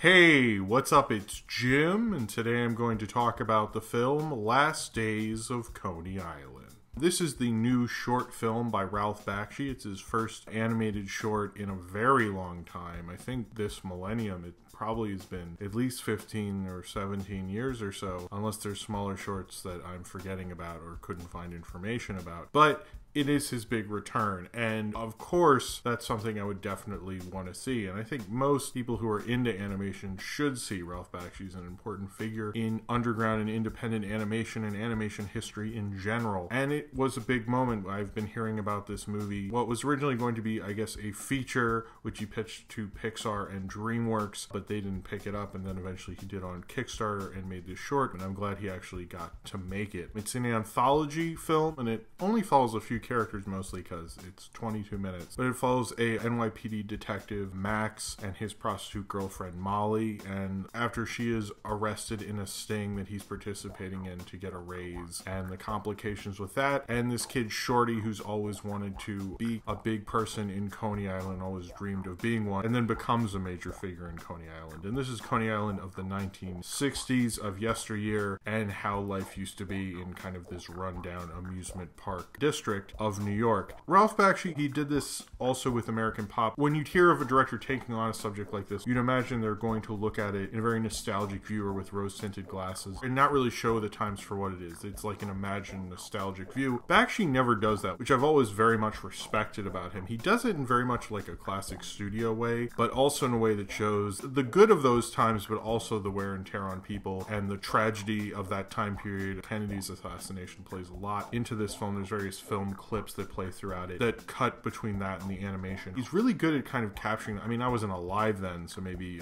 Hey, what's up? It's Jim, and today I'm going to talk about the film Last Days of Coney Island. This is the new short film by Ralph Bakshi. It's his first animated short in a very long time. I think this millennium, it probably has been at least 15 or 17 years or so, unless there's smaller shorts that I'm forgetting about or couldn't find information about. But it is his big return. And of course, that's something I would definitely want to see. And I think most people who are into animation should see Ralph Bakshi as an important figure in underground and independent animation and animation history in general. And it was a big moment. I've been hearing about this movie. What was originally going to be, I guess, a feature, which he pitched to Pixar and DreamWorks, but they didn't pick it up. And then eventually he did on Kickstarter and made this short. And I'm glad he actually got to make it. It's an anthology film, and it only follows a few characters mostly because it's 22 minutes. But it follows a NYPD detective, Max, and his prostitute girlfriend, Molly. And after she is arrested in a sting that he's participating in to get a raise, and the complications with that, and this kid, Shorty, who's always wanted to be a big person in Coney Island, always dreamed of being one, and then becomes a major figure in Coney Island. And this is Coney Island of the 1960s, of yesteryear, and how life used to be in kind of this rundown amusement park district of New York. Ralph Bakshi, he did this also with American Pop. When you'd hear of a director taking on a subject like this, you'd imagine they're going to look at it in a very nostalgic view or with rose tinted glasses and not really show the times for what it is. It's like an imagined nostalgic view. Bakshi never does that, which I've always very much respected about him. He does it in very much like a classic studio way, but also in a way that shows the good of those times, but also the wear and tear on people and the tragedy of that time period. Kennedy's assassination plays a lot into this film. There's various film clips that play throughout it that cut between that and the animation. He's really good at kind of capturing. I mean, I wasn't alive then, so maybe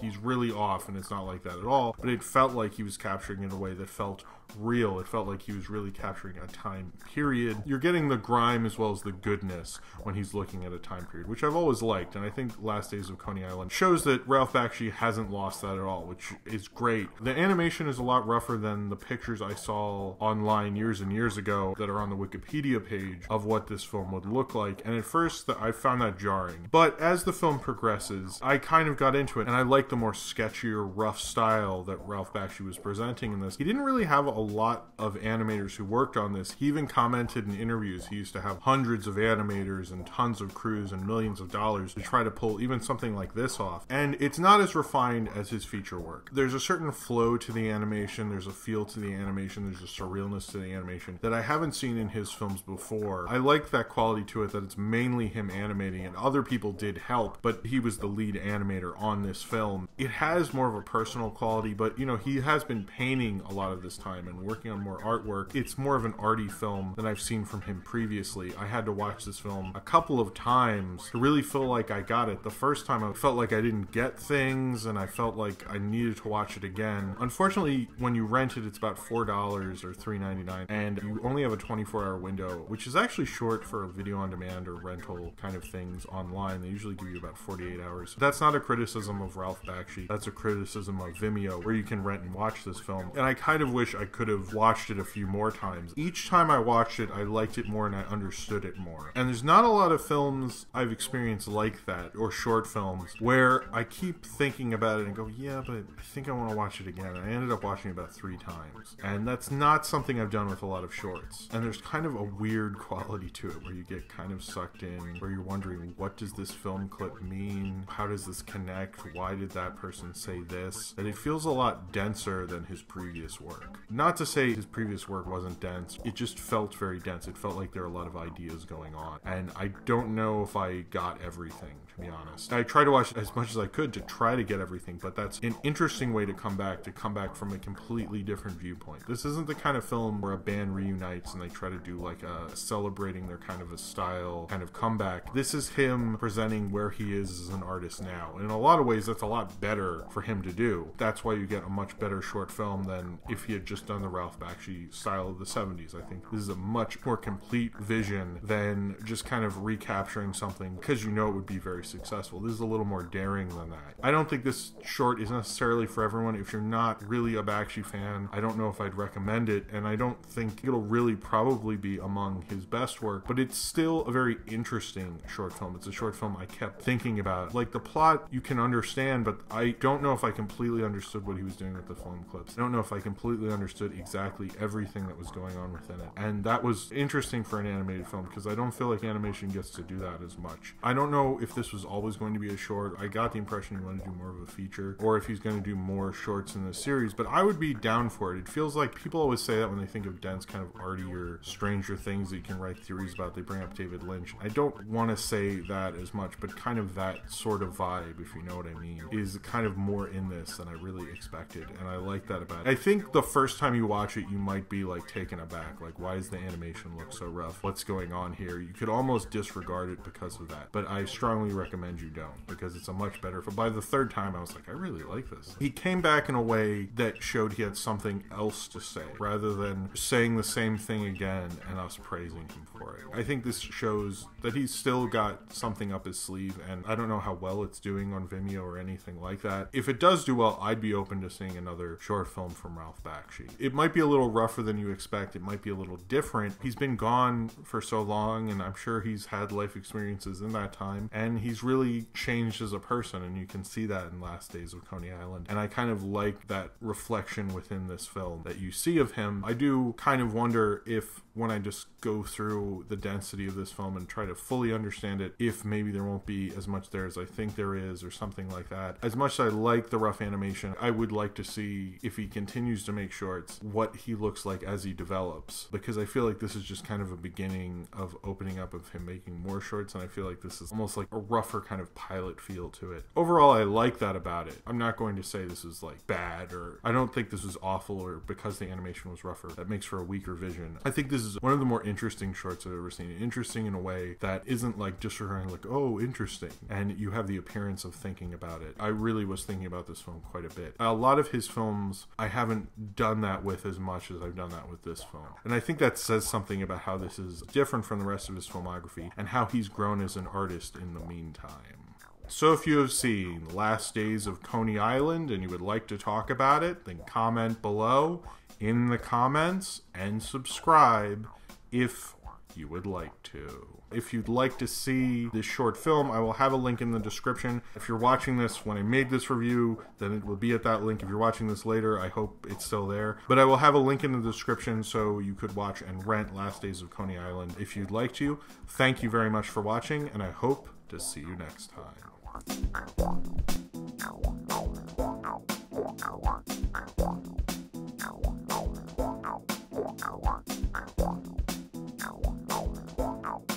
he's really off and it's not like that at all, but it felt like he was capturing in a way that felt real. It felt like he was really capturing a time period. You're getting the grime as well as the goodness when he's looking at a time period, which I've always liked. And I think Last Days of Coney Island shows that Ralph Bakshi hasn't lost that at all, which is great. The animation is a lot rougher than the pictures I saw online years and years ago that are on the Wikipedia page of what this film would look like. And at first, I found that jarring. But as the film progresses, I kind of got into it, and I like the more sketchier, rough style that Ralph Bakshi was presenting in this. He didn't really have a a lot of animators who worked on this. He even commented in interviews he used to have hundreds of animators and tons of crews and millions of dollars to try to pull even something like this off. And it's not as refined as his feature work. There's a certain flow to the animation, there's a feel to the animation, there's a surrealness to the animation that I haven't seen in his films before. I like that quality to it that it's mainly him animating and other people did help, but he was the lead animator on this film. It has more of a personal quality, but you know, he has been painting a lot of this time and working on more artwork. It's more of an arty film than I've seen from him previously. I had to watch this film a couple of times to really feel like I got it. The first time I felt like I didn't get things and I felt like I needed to watch it again. Unfortunately, when you rent it, it's about $4 or $3.99 and you only have a 24 hour window, which is actually short for video on demand or rental kind of things online. They usually give you about 48 hours. That's not a criticism of Ralph Bakshi. That's a criticism of Vimeo where you can rent and watch this film. And I kind of wish I could have watched it a few more times. Each time I watched it, I liked it more and I understood it more. And there's not a lot of films I've experienced like that, or short films, where I keep thinking about it and go, yeah, but I think I want to watch it again. I ended up watching it about three times. And that's not something I've done with a lot of shorts. And there's kind of a weird quality to it where you get kind of sucked in, where you're wondering, what does this film clip mean? How does this connect? Why did that person say this? That it feels a lot denser than his previous work. Not not to say his previous work wasn't dense, it just felt very dense. It felt like there were a lot of ideas going on. And I don't know if I got everything, to be honest. I tried to watch as much as I could to try to get everything, but that's an interesting way to come back, to come back from a completely different viewpoint. This isn't the kind of film where a band reunites and they try to do like a celebrating their kind of a style kind of comeback. This is him presenting where he is as an artist now. And in a lot of ways, that's a lot better for him to do. That's why you get a much better short film than if he had just done the Ralph Bakshi style of the 70s. I think this is a much more complete vision than just kind of recapturing something because you know it would be very successful. This is a little more daring than that. I don't think this short is necessarily for everyone. If you're not really a Bakshi fan, I don't know if I'd recommend it, and I don't think it'll really probably be among his best work, but it's still a very interesting short film. It's a short film I kept thinking about. Like the plot you can understand, but I don't know if I completely understood what he was doing with the film clips. I don't know if I completely understood exactly everything that was going on within it. And that was interesting for an animated film because I don't feel like animation gets to do that as much. I don't know if this was always going to be a short. I got the impression he wanted to do more of a feature or if he's going to do more shorts in the series, but I would be down for it. It feels like people always say that when they think of dense, kind of artier, stranger things that you can write theories about. They bring up David Lynch. I don't want to say that as much, but kind of that sort of vibe, if you know what I mean, is kind of more in this than I really expected. And I like that about it. I think the first time you watch it, you might be like taken aback. Like, why does the animation look so rough? What's going on here? You could almost disregard it because of that. But I strongly recommend you don't because it's a much better. But by the third time, I was like, I really like this. He came back in a way that showed he had something else to say rather than saying the same thing again and us praising him for it. I think this shows that he's still got something up his sleeve, and I don't know how well it's doing on Vimeo or anything like that. If it does do well, I'd be open to seeing another short film from Ralph Bakshi. It might be a little rougher than you expect, it might be a little different. He's been gone for so long, and I'm sure he's had life experiences in that time, and he's really changed as a person, and you can see that in Last Days of Coney Island. And I kind of like that reflection within this film that you see of him. I do kind of wonder if when I just go through the density of this film and try to fully understand it, if maybe there won't be as much there as I think there is, or something like that. As much as I like the rough animation, I would like to see if he continues to make shorts, what he looks like as he develops, because I feel like this is just kind of a beginning of opening up of him making more shorts, and I feel like this is almost like a rougher kind of pilot feel to it. Overall, I like that about it. I'm not going to say this is like bad, or I don't think this was awful, or because the animation was rougher, that makes for a weaker vision. I think this is one of the more interesting shorts I've ever seen. Interesting in a way that isn't like just recurring, like, oh, interesting. And you have the appearance of thinking about it. I really was thinking about this film quite a bit. A lot of his films, I haven't done that with as much as I've done that with this film. And I think that says something about how this is different from the rest of his filmography and how he's grown as an artist in the meantime. So if you have seen Last Days of Coney Island and you would like to talk about it, then comment below in the comments and subscribe if you would like to. If you'd like to see this short film, I will have a link in the description. If you're watching this when I made this review, then it will be at that link. If you're watching this later, I hope it's still there. But I will have a link in the description so you could watch and rent Last Days of Coney Island if you'd like to. Thank you very much for watching, and I hope to see you next time.